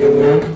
Amén.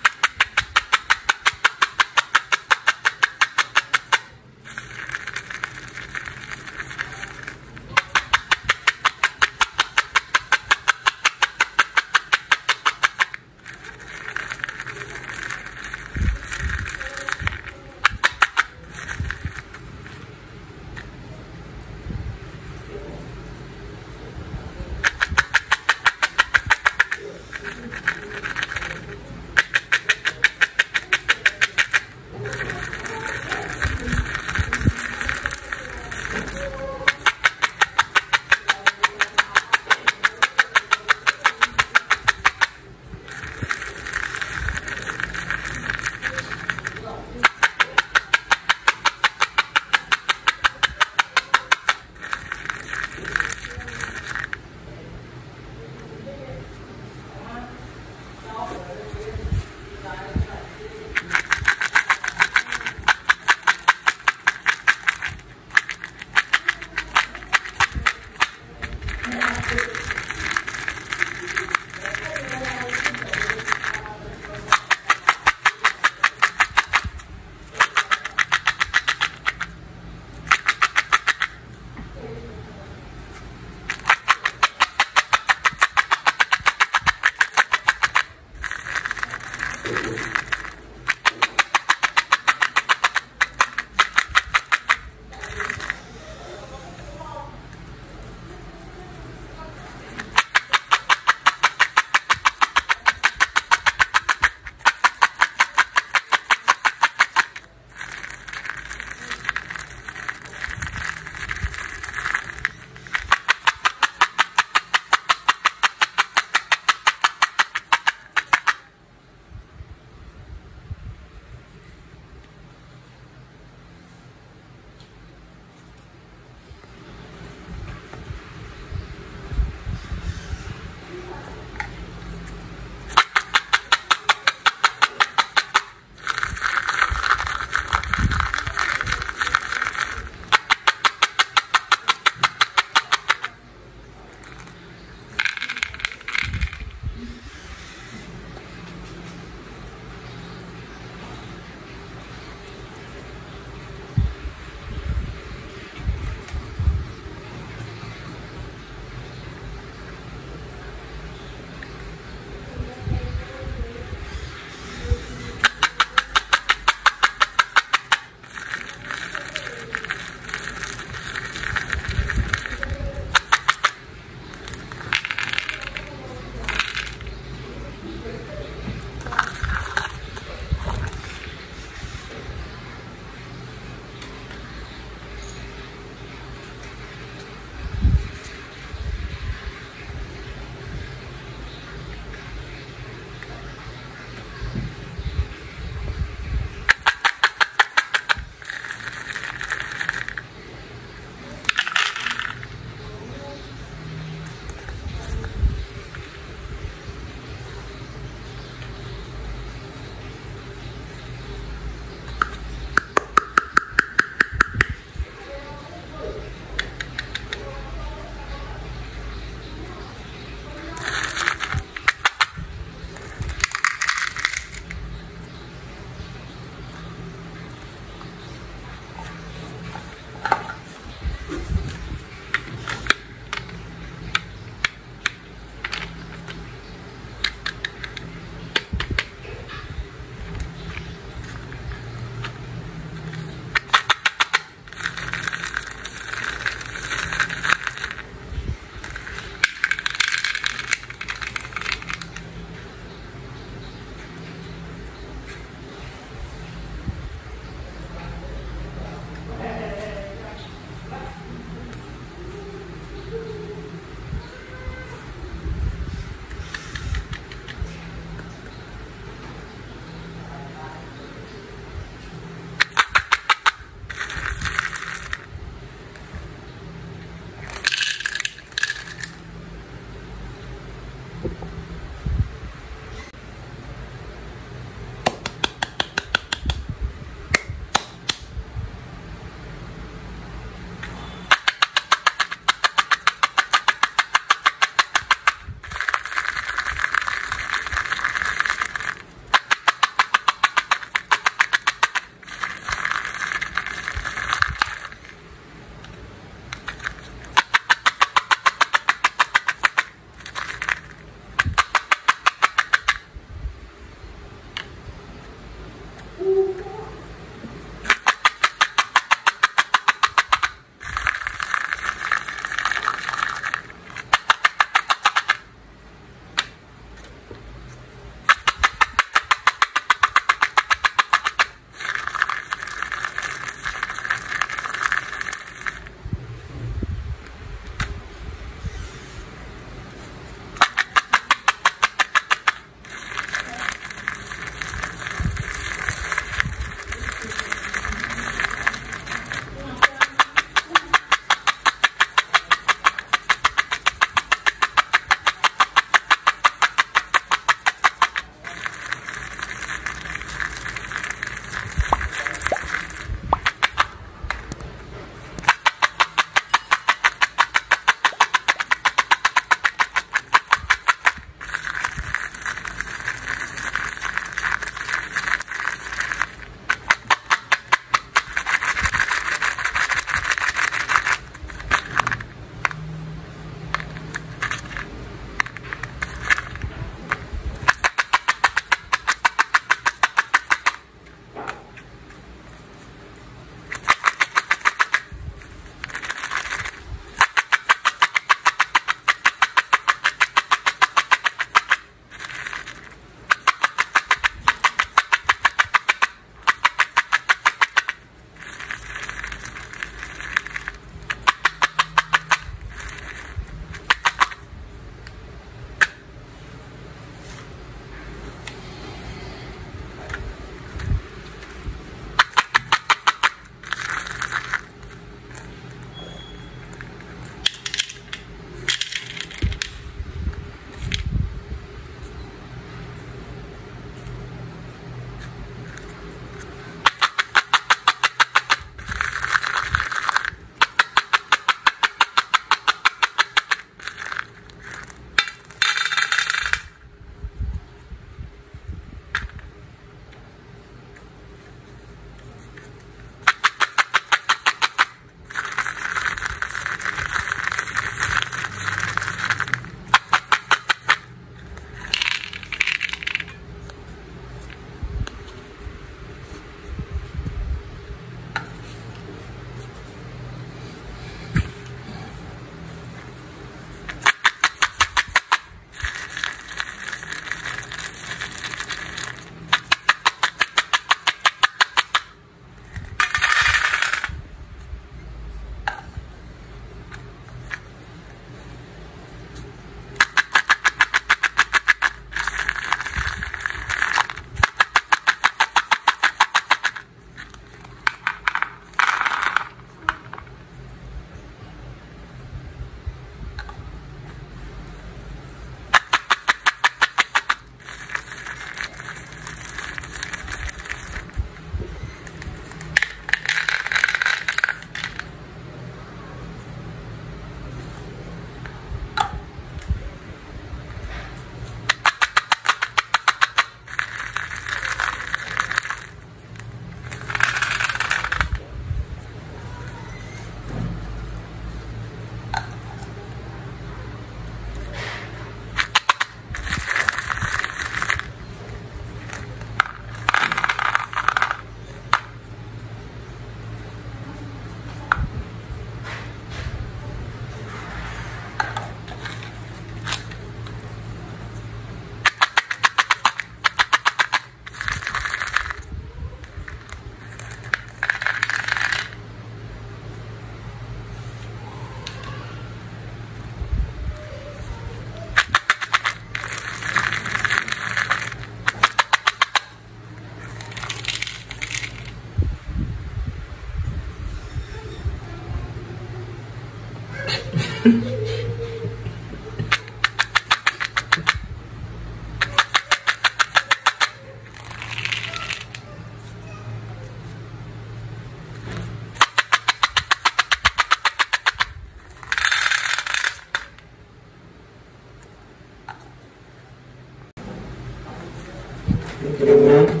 아,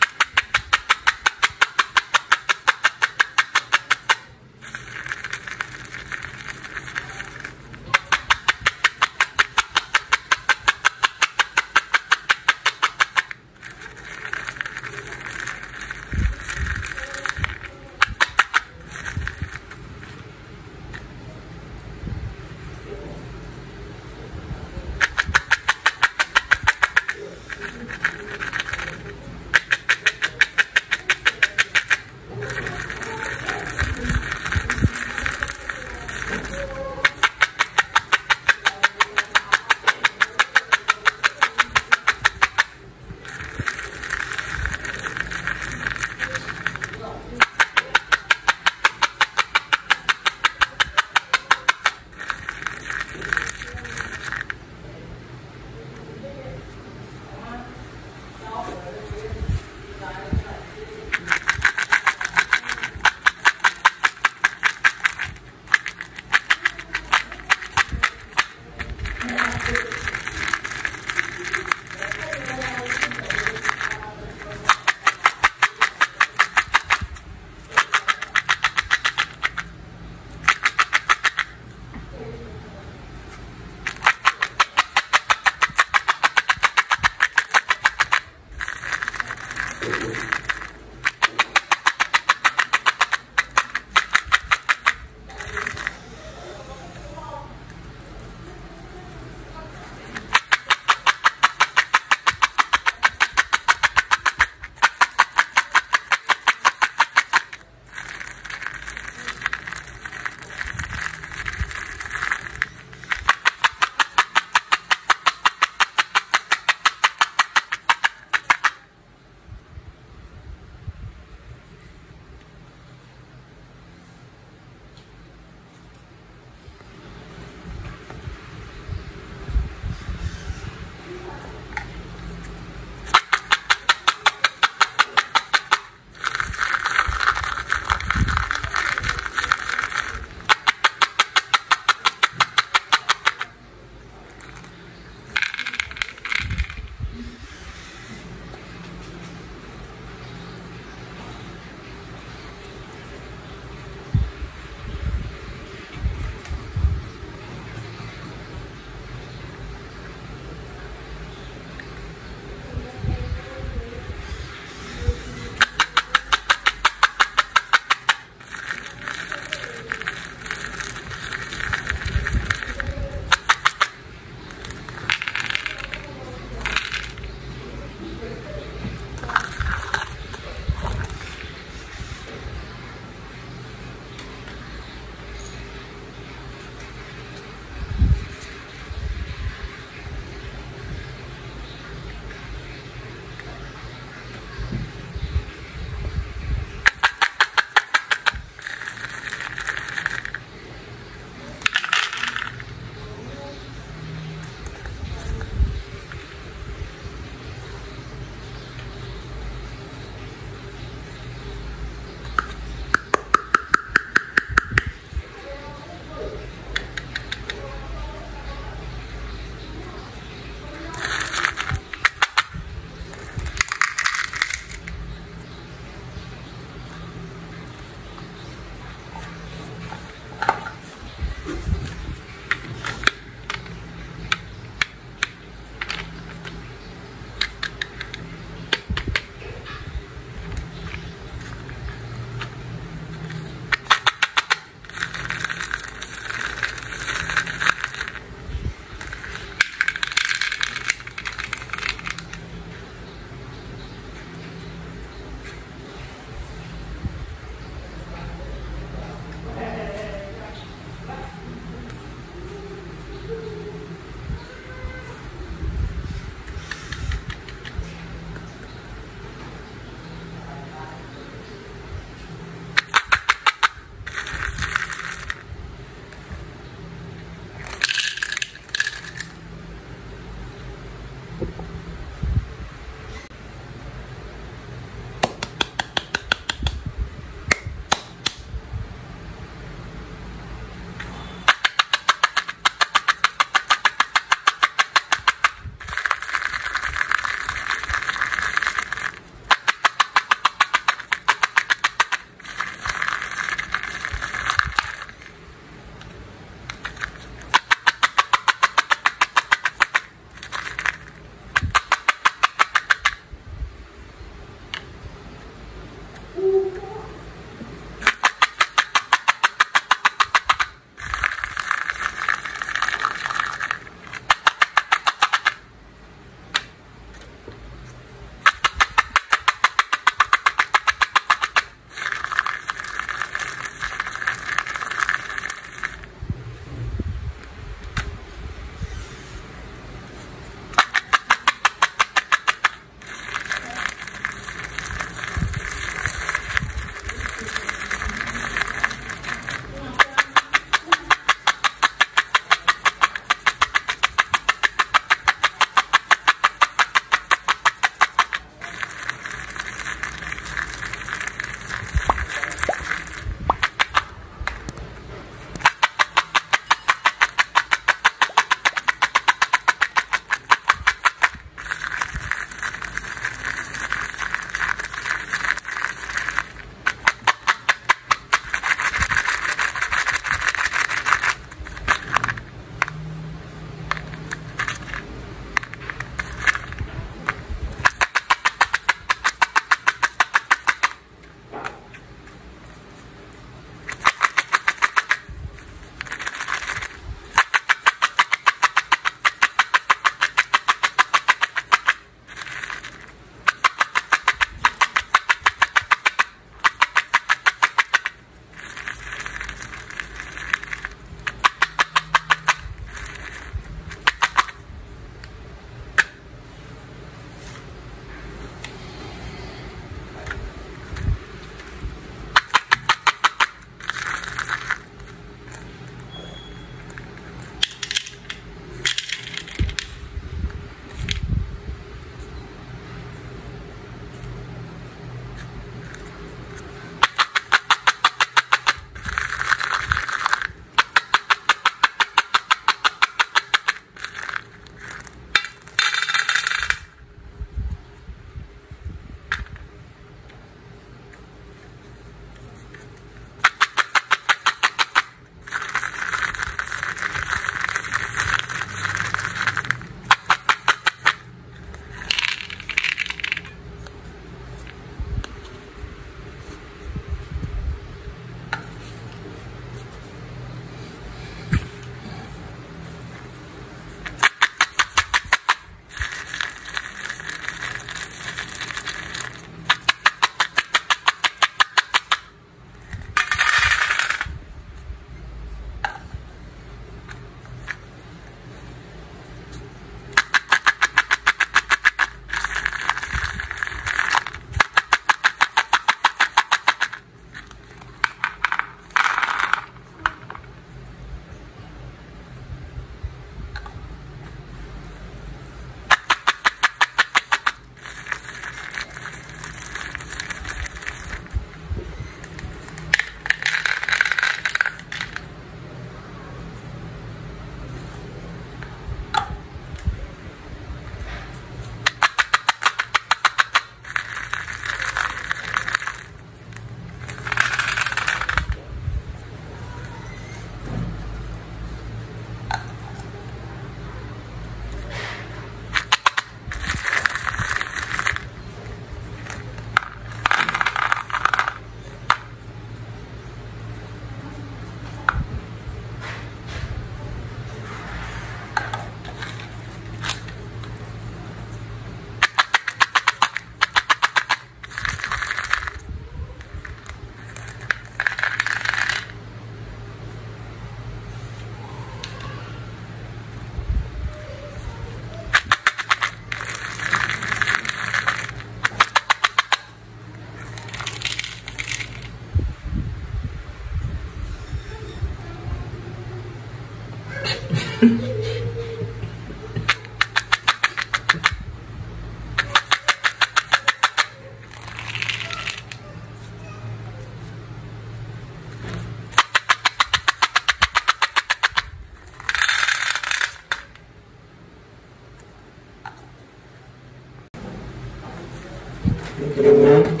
Obrigado.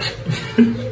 Ha ha ha.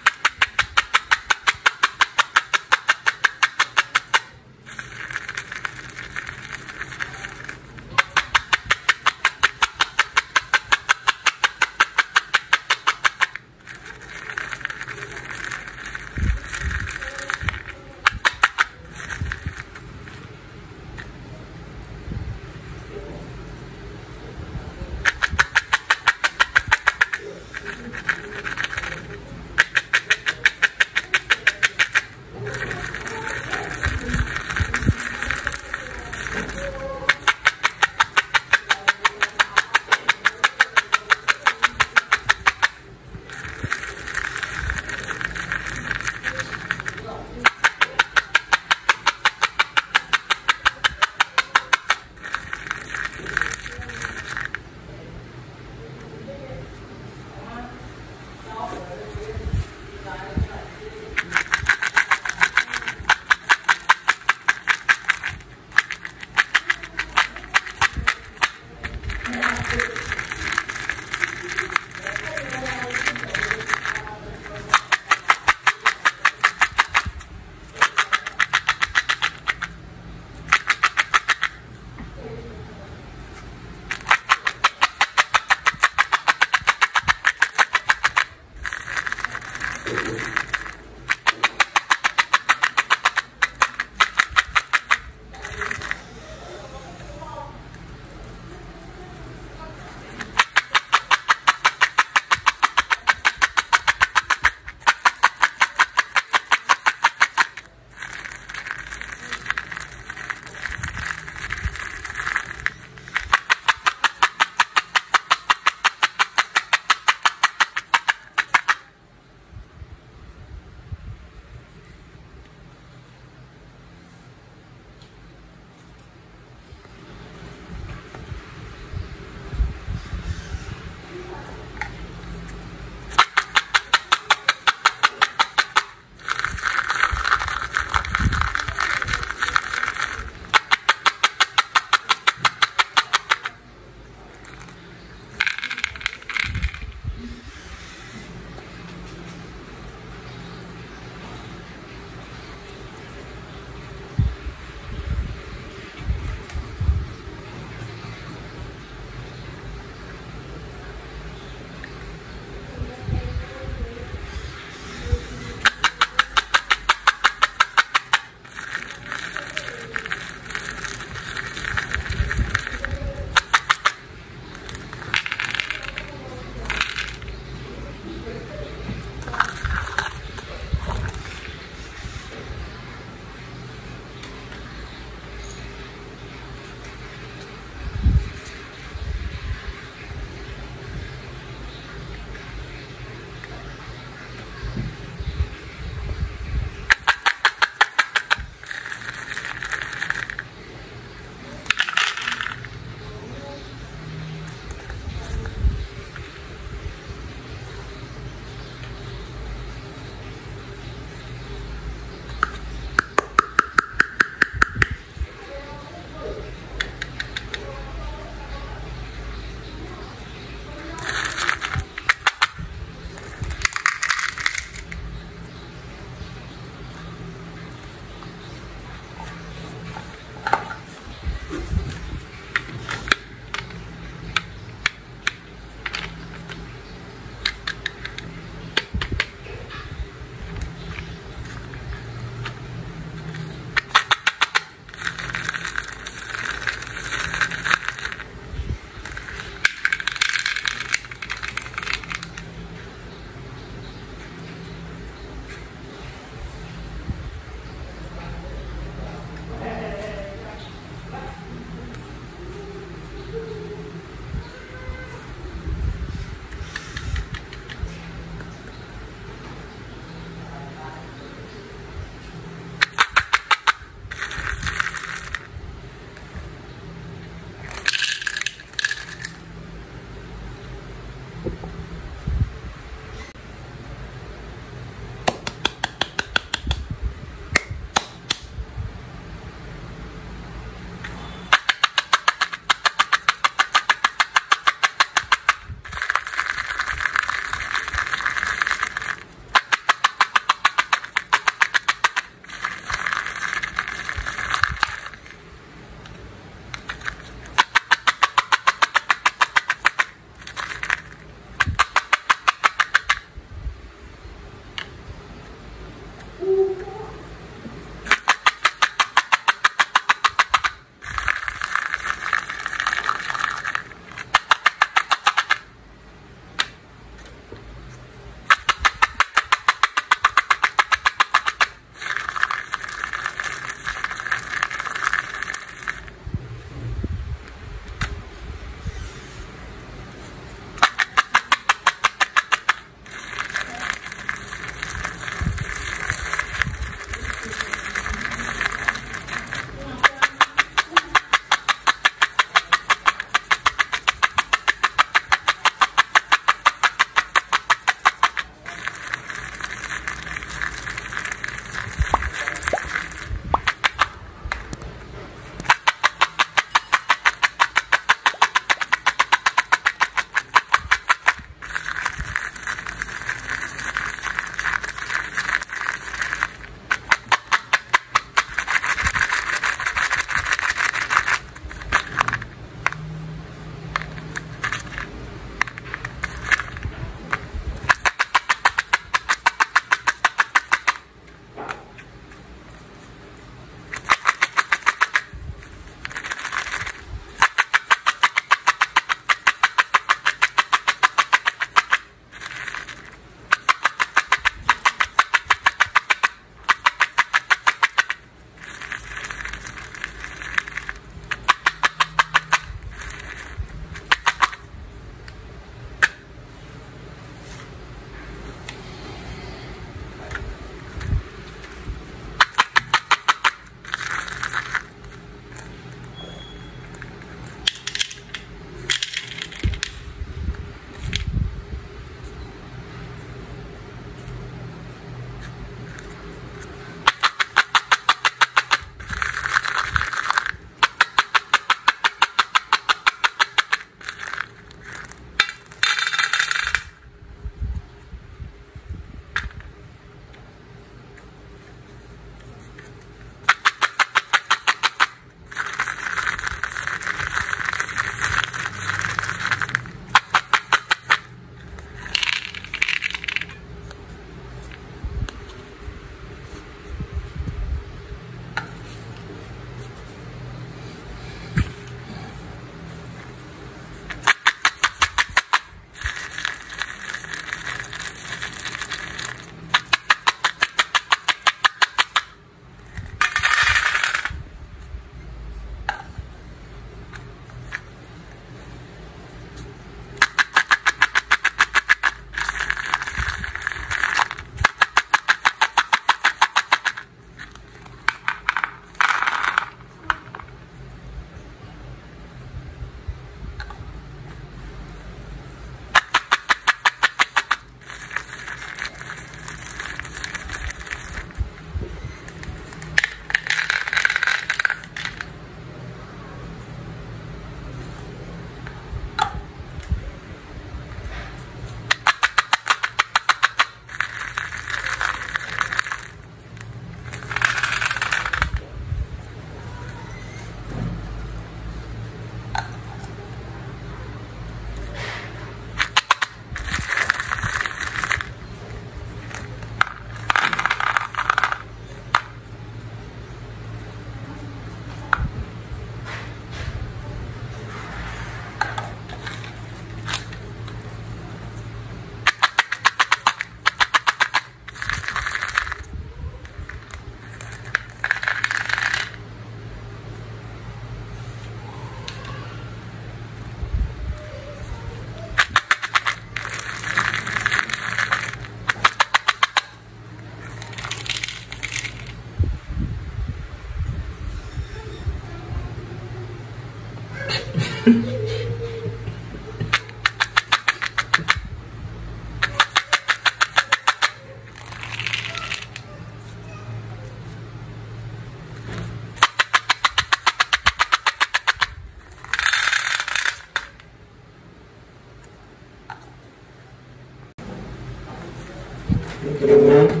Obrigado.